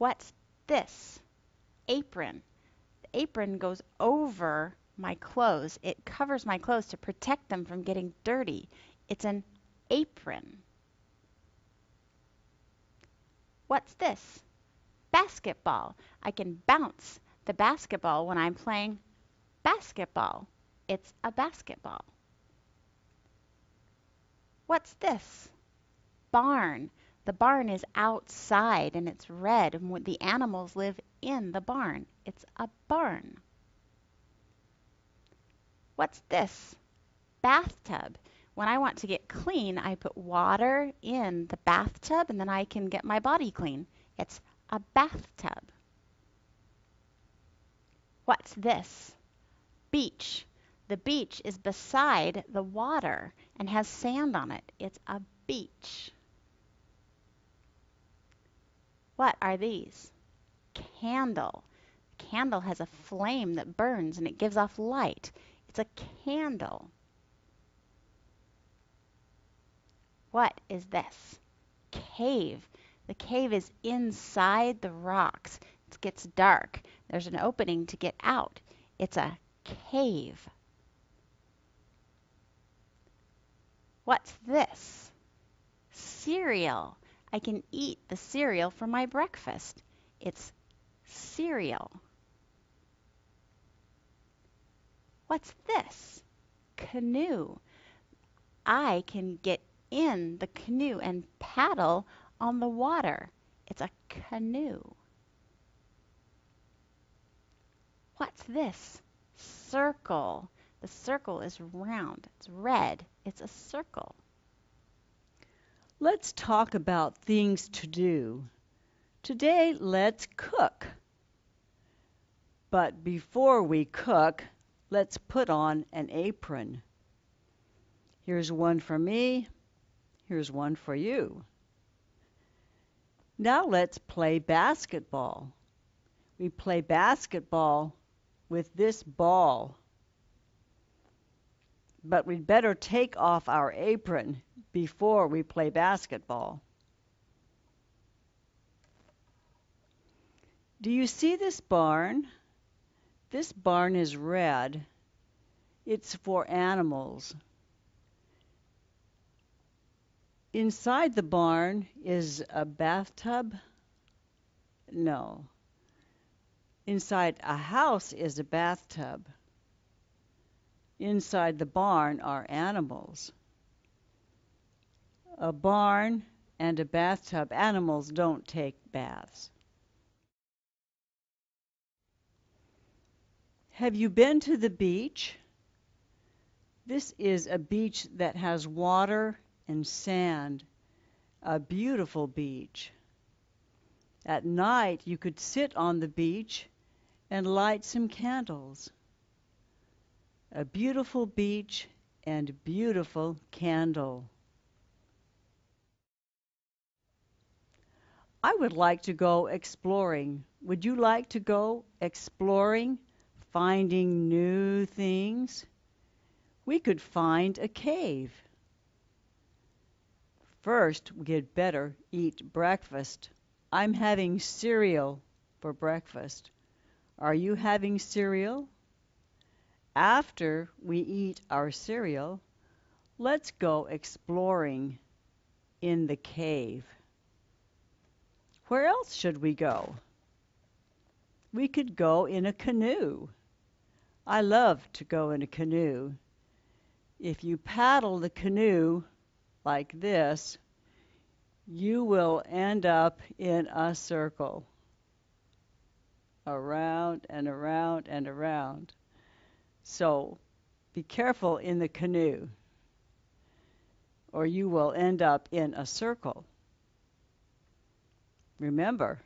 What's this? Apron. The apron goes over my clothes. It covers my clothes to protect them from getting dirty. It's an apron. What's this? Basketball. I can bounce the basketball when I'm playing basketball. It's a basketball. What's this? Barn. The barn is outside and it's red and the animals live in the barn. It's a barn. What's this? Bathtub. When I want to get clean, I put water in the bathtub and then I can get my body clean. It's a bathtub. What's this? Beach. The beach is beside the water and has sand on it. It's a beach. What are these? Candle. Candle has a flame that burns and it gives off light. It's a candle. What is this? Cave. The cave is inside the rocks. It gets dark. There's an opening to get out. It's a cave. What's this? Cereal. I can eat the cereal for my breakfast. It's cereal. What's this? Canoe. I can get in the canoe and paddle on the water. It's a canoe. What's this? Circle. The circle is round. It's red. It's a circle. Let's talk about things to do. Today, let's cook. But before we cook, let's put on an apron. Here's one for me. Here's one for you. Now let's play basketball. We play basketball with this ball. But we'd better take off our apron before we play basketball. Do you see this barn? This barn is red. It's for animals. Inside the barn is a bathtub. No. Inside a house is a bathtub. Inside the barn are animals. A barn and a bathtub, animals don't take baths. Have you been to the beach? This is a beach that has water and sand, a beautiful beach. At night, you could sit on the beach and light some candles. A beautiful beach and beautiful candle. I would like to go exploring. Would you like to go exploring, finding new things? We could find a cave. First, we'd better eat breakfast. I'm having cereal for breakfast. Are you having cereal? After we eat our cereal, let's go exploring in the cave. Where else should we go? We could go in a canoe. I love to go in a canoe. If you paddle the canoe like this, you will end up in a circle. Around and around and around. So be careful in the canoe, or you will end up in a circle. Remember,